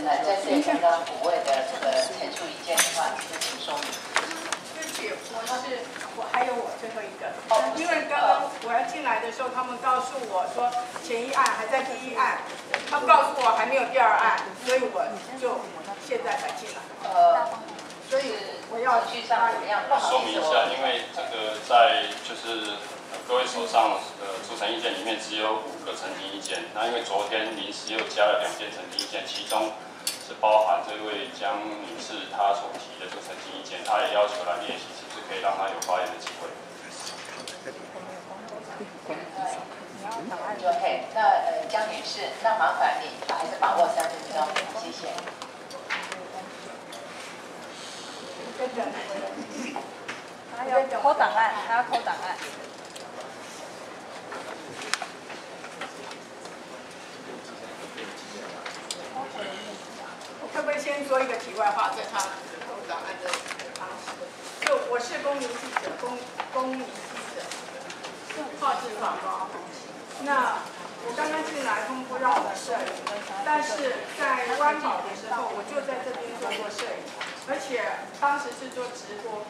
是呢，针对刚刚五位的这个陈述意见的话，请说明。对不起，我是我还有我最后一个，因为刚刚我要进来的时候，他们告诉我说前一案还在第一案，他们告诉我还没有第二案，所以我就现在才进来。呃，所以我要去上怎么样？说明一下，因为这个在就是各位手上的组成意见里面只有五个陈情意见，那因为昨天临时又加了两件陈情意见，其中。是包含这位江女士她所提的这个澄清意见，她也要求来练习，是不是可以让她有发言的机会？OK，那呃江女士，那麻烦你还是把握三分钟，谢谢。还要扣档案，还要扣档案。可不可以先说一个题外话，在他投档案的方式？就我是公民记者，公公民记者，画质广告。那我刚刚进来，他们不让我摄影，但是在湾保的时候，我就在这边做过摄影，而且当时是做直播，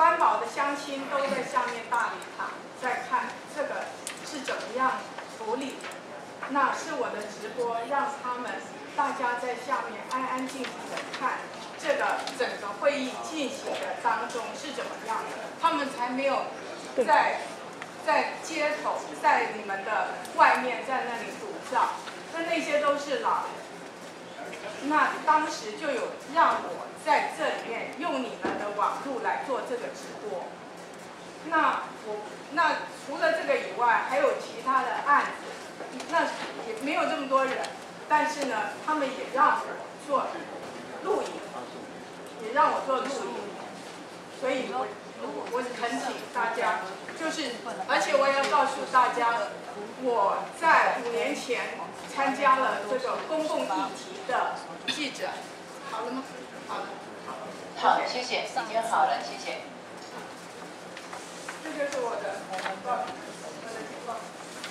湾保的乡亲都在下面大礼堂在看这个是怎么样处理。那是我的直播，让他们。大家在下面安安静静的看这个整个会议进行的当中是怎么样的，他们才没有在在街头在你们的外面在那里鼓噪，那那些都是老人。那当时就有让我在这里面用你们的网络来做这个直播。那我那除了这个以外，还有其他的案子，那也没有这么多人。但是呢，他们也让我做录影，也让我做录影，所以我我恳请大家，就是，而且我也要告诉大家，我在五年前参加了这个公共议题的记者，好了吗？好了，好，谢谢，已经好了，谢谢。这就是我的报，我的情况，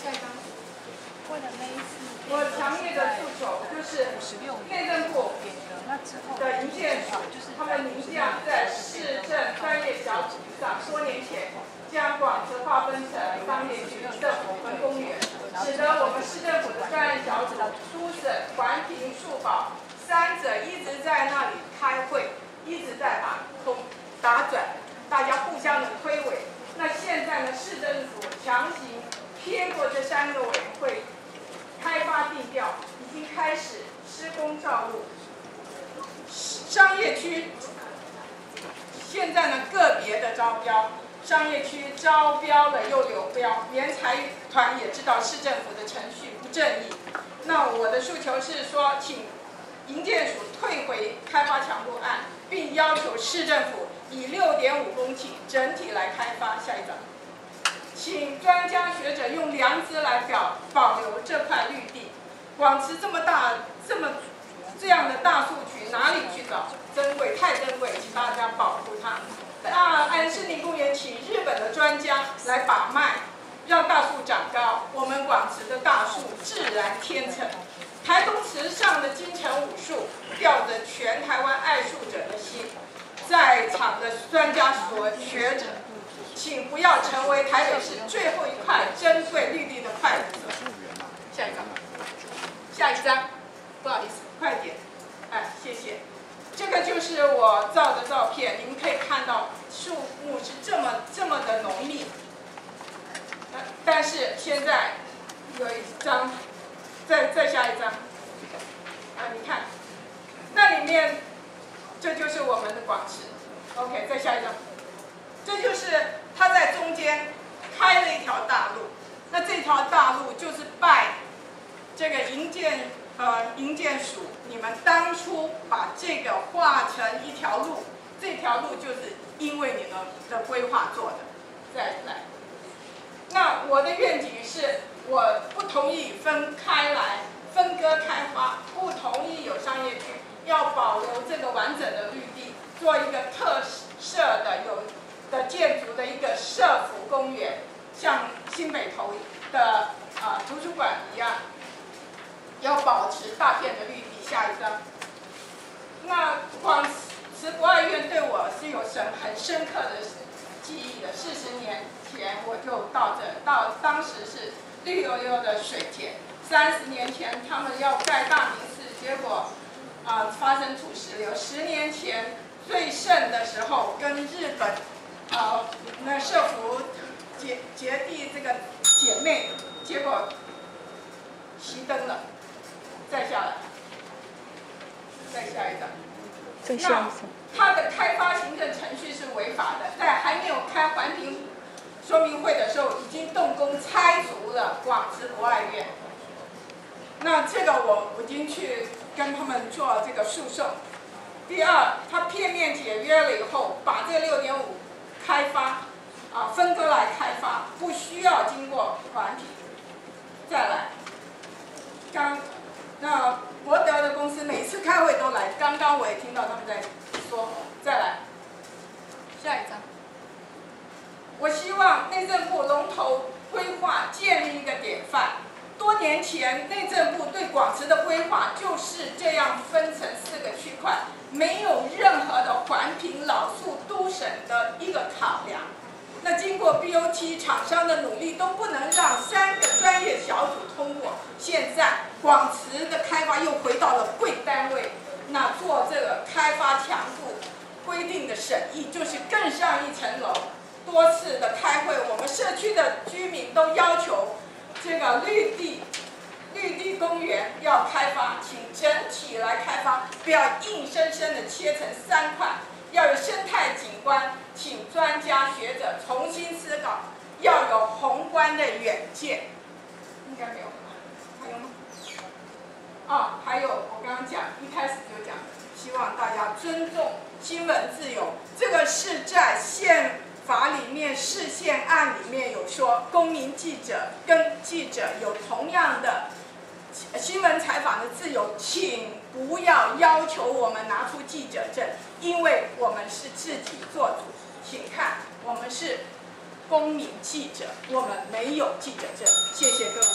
下一张。我强烈的诉求就是，内政部的营建署，他们宁将在市政专业小组上，多年前将广慈划分成商业区、政府分公园，使得我们市政府的专业小组、书审、环评、树保三者一直在那里开会，一直在打通打转，大家互相的推诿。那现在呢，市政府强行撇过这三个委员会。开发定调已经开始施工造路，商业区现在呢个别的招标，商业区招标了又流标，连财团也知道市政府的程序不正义。那我的诉求是说，请营建署退回开发强度案，并要求市政府以六点五公顷整体来开发。下一张。请专家学者用良知来表保留这块绿地。广慈这么大，这么这样的大树群哪里去找？珍贵，太珍贵，请大家保护它。那安森林公园请日本的专家来把脉，让大树长高。我们广慈的大树自然天成。台东池上的金城武树，吊着全台湾爱树者的心。在场的专家所学者。请不要成为台北市最后一块珍贵绿地的筷子。下一张，下一张，不好意思，快点，哎，谢谢。这个就是我照的照片，你们可以看到树木是这么这么的浓密。但是现在有一张，再再下一张，啊，你看，那里面这就是我们的广池。OK，再下一张，这就是。他在中间开了一条大路，那这条大路就是拜这个营建呃营建署，你们当初把这个画成一条路，这条路就是因为你们的规划做的。再来，那我的愿景是，我不同意分开来分割开发，不同意有商业区，要保留这个完整的绿地，做一个特色的有。的建筑的一个社福公园，像新北投的啊图书馆一样，要保持大片的绿地。下一张，那广慈博爱院对我是有深很深刻的记忆的。四十年前我就到这，到当时是绿油油的水田。三十年前他们要盖大明寺，结果啊发生土石流。十年前最盛的时候，跟日本啊那社服结结缔这个姐妹，结果熄灯了。再下来，再下一张。那他的开发行政程序是违法的，在还没有开环评说明会的时候，已经动工拆除了广慈博爱院。那这个我已经去跟他们做这个诉讼。第二，他片面解约了以后，把这六点五开发啊分割来开发，不需要经过环评。再来，刚那博德的公司每次开会都来，刚刚我也听到他们在说。再来，下一张。我希望内政部龙头规划建立一个典范。多年前，内政部对广慈的规划就是这样分成四个区块，没有任何的环评、老树、审的一个考量。那经过 BOT 厂商的努力，都不能让三个专业小组通过。现在广慈的开发又回到了贵单位，那做这个开发强度规定的审议，就是更上一层楼。多次的开会，我们社区的居民都要求。这个绿地，绿地公园要开发，请整体来开发，不要硬生生的切成三块。要有生态景观，请专家学者重新思考，要有宏观的远见。应该没有吧？还有吗？啊，还有我刚刚讲，一开始就讲，希望大家尊重新闻自由。这个是在宪。法里面视线案里面有说，公民记者跟记者有同样的新闻采访的自由，请不要要求我们拿出记者证，因为我们是自己做主。请看，我们是公民记者，我们没有记者证。谢谢各位。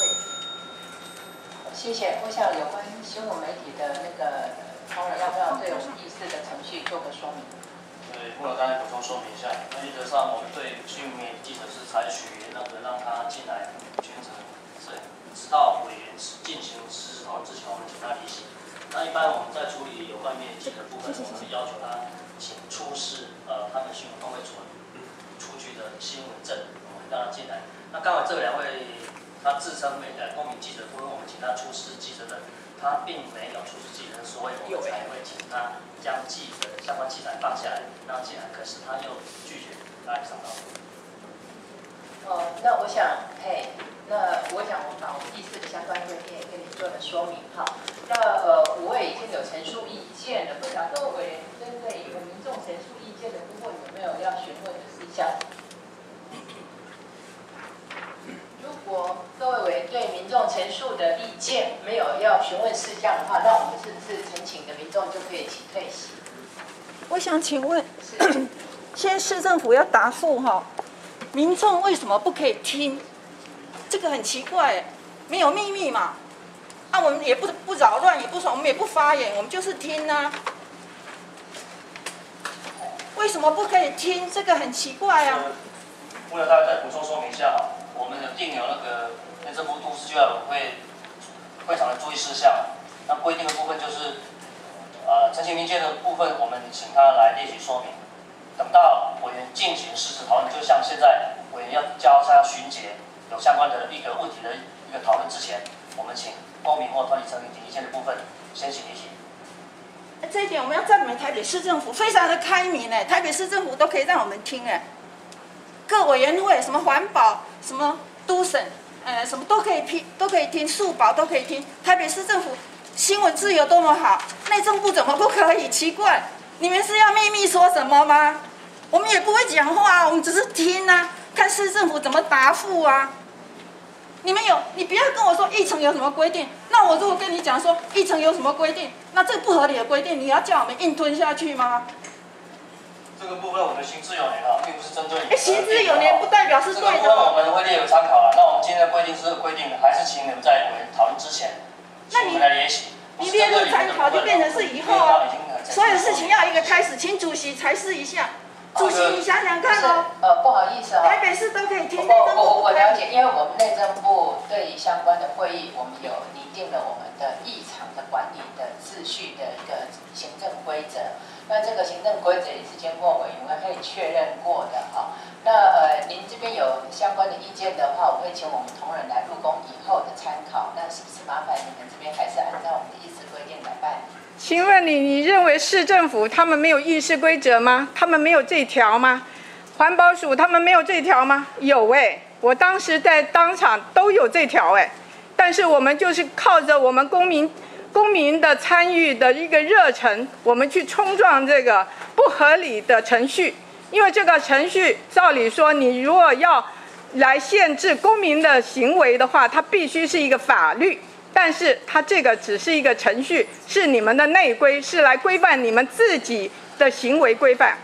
谢谢。我想有关新闻媒体的那个超人，要不要对我们议事的程序做个说明？对，我刚才补充说明一下，原则上我们对新闻媒体记者是采取那个让他进来全程是直到委员进行实施讨论之前，我们请他离席。那一般我们在处理有关媒体的部分，我们会要求他请出示呃他们新闻工会所出具的新闻证，我们让他进来。那刚好这两位他自称媒呃公民记者，部分我们请他出示记者证。他并没有出示记者证，所以我们才会请他将记者相关器材放下来让进来。可是他又拒绝来上到。哦，那我想，嘿，那我想我把我们第四个相关会面跟你做个说明哈。那呃，五位已经有陈述意见了，不知道各位针对有民众陈述意见的部分有没有要询问的事项？如果各位委员对民众陈述的意见没有要询问事项的话，那我们是不是陈请的民众就可以请退席？我想请问，现在市政府要答复哈，民众为什么不可以听？这个很奇怪，没有秘密嘛？啊，我们也不不扰乱，也不说，我们也不发言，我们就是听啊。为什么不可以听？这个很奇怪啊。为了大家再补充说明一下。我们有定有那个内政部都市计划委会会场的注意事项，那规定的部分就是，呃，陈情民间的部分，我们请他来列举说明。等到委员进行实质讨论，就像现在委员要交叉巡检，有相关的一个问题的一个讨论之前，我们请公民或团体成员提意见的部分先行一行。这一点我们要赞美台北市政府，非常的开明哎，台北市政府都可以让我们听哎。各委员会什么环保什么都省，呃，什么都可以听，都可以听，速保都可以听。台北市政府新闻自由多么好，内政部怎么不可以？奇怪，你们是要秘密说什么吗？我们也不会讲话，我们只是听啊，看市政府怎么答复啊。你们有，你不要跟我说一层有什么规定，那我如果跟你讲说一层有什么规定，那这不合理的规定，你要叫我们硬吞下去吗？这个部分我们行之有年啊，并不是针对你。哎，行之有年不代表是对的。我们会列有参考了。那我们今天的规定是规定的，还是请你们在讨论之前，那你们来联系。你列入参考就变成是以后啊。所有事情要一个开始，请主席裁示一下。主席，你想想看哦。呃，不好意思哦。台北市都可以听。我我我了解，因为我们内政部对于相关的会议，我们有拟定了我们的异常的管理的秩序的一个行政规则。那这个行政规则也是经过委员会可以确认过的哈。那呃，您这边有相关的意见的话，我会请我们同仁来入宫以后的参考。那是不是麻烦你们这边还是按照我们的议事规定来办理？请问你，你认为市政府他们没有议事规则吗？他们没有这条吗？环保署他们没有这条吗？有哎，我当时在当场都有这条哎，但是我们就是靠着我们公民公民的参与的一个热忱，我们去冲撞这个不合理的程序。因为这个程序，照理说，你如果要来限制公民的行为的话，它必须是一个法律。但是它这个只是一个程序，是你们的内规，是来规范你们自己的行为规范。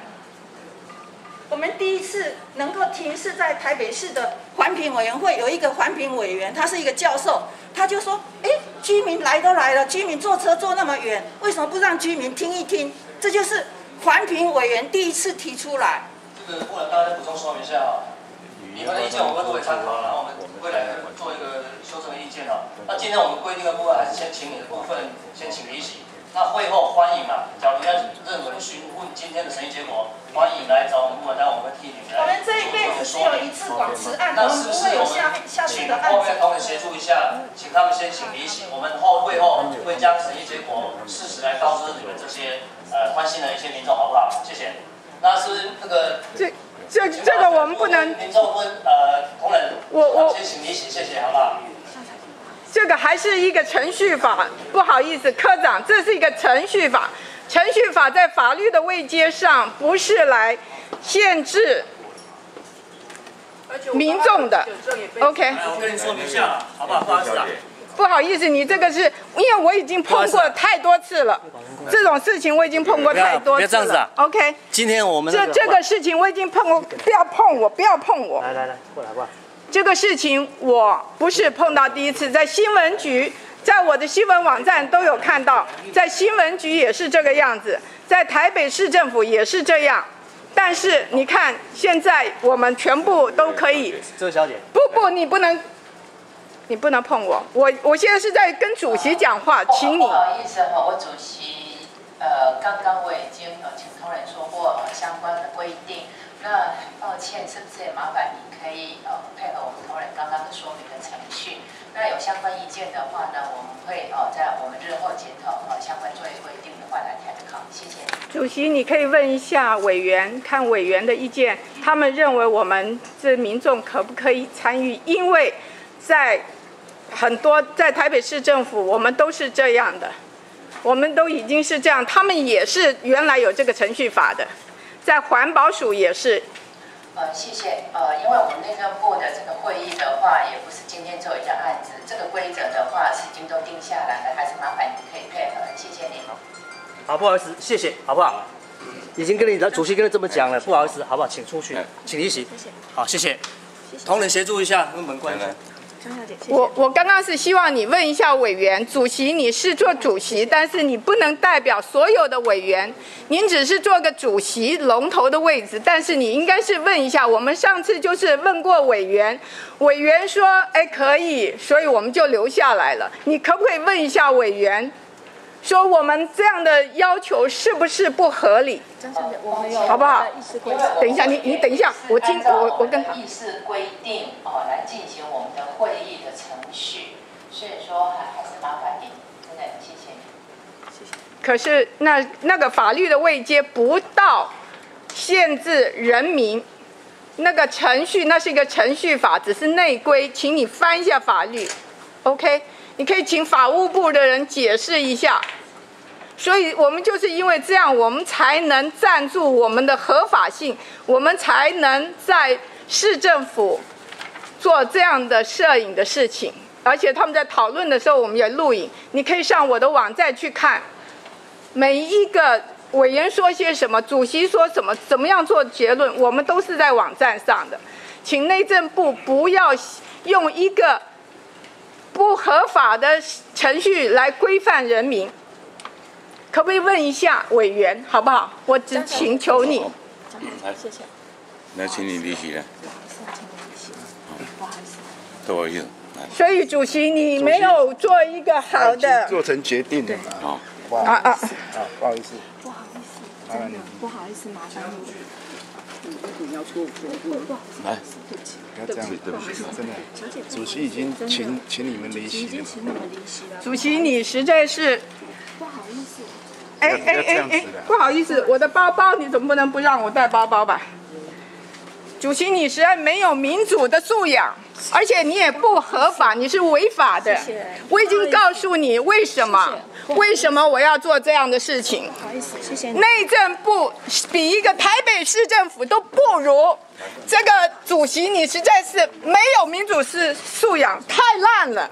我们第一次能够停是在台北市的环评委员会，有一个环评委员，他是一个教授，他就说：，哎，居民来都来了，居民坐车坐那么远，为什么不让居民听一听？这就是环评委员第一次提出来。这个，或者大家补充说明一下啊。你们的意见我们作为参考，然后我们未来做一个见啊。那今天我们规定的部分还是先请你的部分先请离席。那会后欢迎嘛，假如要任何询问今天的审议结果，欢迎来找我们部门，待会我们替你们来。我们这一辈子只有一次广慈案，我们不会有下下次的案子。后面同仁协助一下，请他们先请离席。我们后会后会将审议结果事实来告知你们这些呃关心的一些民众，好不好？谢谢。那是那个。这这个我们不能。民众问呃同仁，我我先请离席，谢谢，好不好？这个还是一个程序法，不好意思，科长，这是一个程序法。程序法在法律的位阶上不是来限制民众的。OK。我跟你说明一下，好不好？不好意思啊。不好意思，你这个是因为我已经碰过太多次了，这种事情我已经碰过太多次了。别这样子啊！OK，今天我们这这个事情我已经碰过，不要碰我，不要碰我。来来来，过来过来。这个事情我不是碰到第一次，在新闻局，在我的新闻网站都有看到，在新闻局也是这个样子，在台北市政府也是这样。但是你看，现在我们全部都可以。周小姐。不不，你不能。你不能碰我，我我现在是在跟主席讲话，请你。不好意思哈，我主席呃刚刚我已经呃请同仁说过呃相关的规定，那抱歉，是不是也麻烦你可以呃配合我们同仁刚刚的说明的程序？那有相关意见的话呢，我们会呃在我们日后检讨呃相关作业规定的话来参考，谢谢。主席，你可以问一下委员，看委员的意见，他们认为我们这民众可不可以参与？因为。在很多在台北市政府，我们都是这样的，我们都已经是这样，他们也是原来有这个程序法的，在环保署也是。呃，谢谢。呃，因为我们内政部的这个会议的话，也不是今天做一个案子，这个规则的话是已经都定下来了，还是麻烦你可以配合，谢谢您。好，不好意思，谢谢，好不好？已经跟你的主席跟你这么讲了，不好意思，好不好？请出去，请离席。谢谢。好，谢谢。同仁协助一下，门关我我刚刚是希望你问一下委员，主席你是做主席，但是你不能代表所有的委员，您只是做个主席龙头的位置，但是你应该是问一下，我们上次就是问过委员，委员说哎可以，所以我们就留下来了，你可不可以问一下委员？说我们这样的要求是不是不合理？好不好？等一下，你你等一下，我听我我跟议事规定哦来进行我们的会议的程序，所以说还还是麻烦您，真的谢谢你，谢谢。可是那那个法律的位阶不到限制人民，那个程序那是一个程序法，只是内规，请你翻一下法律，OK。你可以请法务部的人解释一下，所以我们就是因为这样，我们才能赞助我们的合法性，我们才能在市政府做这样的摄影的事情。而且他们在讨论的时候，我们也录影，你可以上我的网站去看，每一个委员说些什么，主席说什么，怎么样做结论，我们都是在网站上的。请内政部不要用一个。不合法的程序来规范人民，可不可以问一下委员，好不好？我只请求你。来，谢谢。那请你离席了。不好意思，不好意思，所以主席，你没有做一个好的做成决定了嘛？好，不好啊啊！啊，不好意思，不好意思，真的不好意思，麻烦你。来，不要这样，对不起，真的，主席已经请请你们离席了，请你们离席了，主席，你实在是，不好意思。哎哎哎哎不好意思，我的包包你总不能不让我带包包吧？主席，你实在没有民主的素养，而且你也不合法，你是违法的谢谢。我已经告诉你为什么，为什么我要做这样的事情。不好意思，谢谢。内政部比一个台北市政府都不如，这个主席你实在是没有民主是素养，太烂了。